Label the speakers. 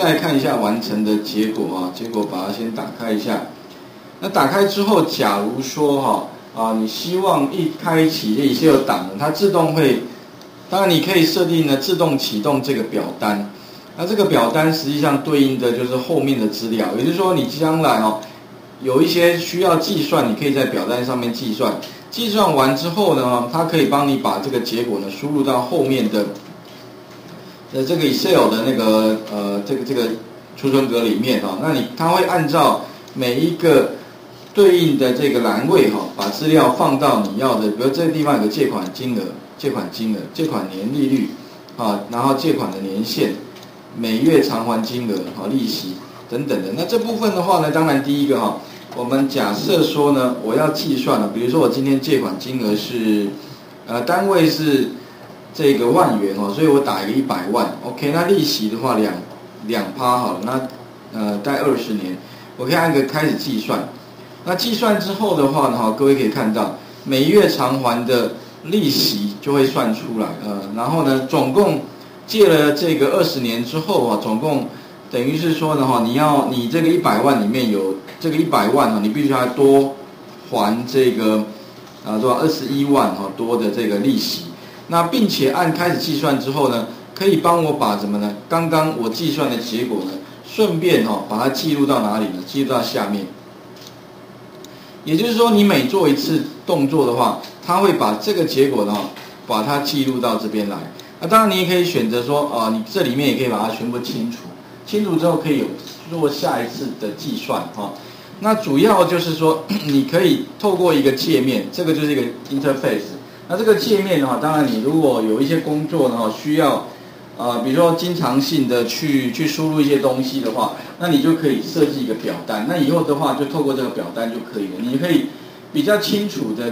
Speaker 1: 再来看一下完成的结果啊，结果把它先打开一下。那打开之后，假如说哈啊，你希望一开启这些有档，它自动会，当然你可以设定呢自动启动这个表单。那这个表单实际上对应的就是后面的资料，也就是说你将来哦有一些需要计算，你可以在表单上面计算。计算完之后呢，它可以帮你把这个结果呢输入到后面的呃这个 Excel 的那个呃这个这个储存格里面哈。那你它会按照每一个对应的这个栏位哈，把资料放到你要的，比如这个地方有个借款金额、借款金额、借款年利率啊，然后借款的年限、每月偿还金额啊、利息等等的。那这部分的话呢，当然第一个哈。我们假设说呢，我要计算了，比如说我今天借款金额是，呃，单位是这个万元哦，所以我打一个一百万，OK，那利息的话两两趴好了，那呃贷二十年，我可以按个开始计算，那计算之后的话呢，哈，各位可以看到每月偿还的利息就会算出来，呃，然后呢，总共借了这个二十年之后啊，总共。等于是说呢，哈，你要你这个一百万里面有这个一百万哈，你必须要多还这个啊多少二十一万哈多的这个利息。那并且按开始计算之后呢，可以帮我把什么呢？刚刚我计算的结果呢，顺便哦把它记录到哪里呢？记录到下面。也就是说，你每做一次动作的话，它会把这个结果呢，把它记录到这边来。那当然，你也可以选择说啊，你这里面也可以把它全部清除。清除之后可以有做下一次的计算哈，那主要就是说 你可以透过一个界面，这个就是一个 interface。那这个界面的话，当然你如果有一些工作的话需要，啊，比如说经常性的去去输入一些东西的话，那你就可以设计一个表单。那以后的话就透过这个表单就可以了，你可以比较清楚的。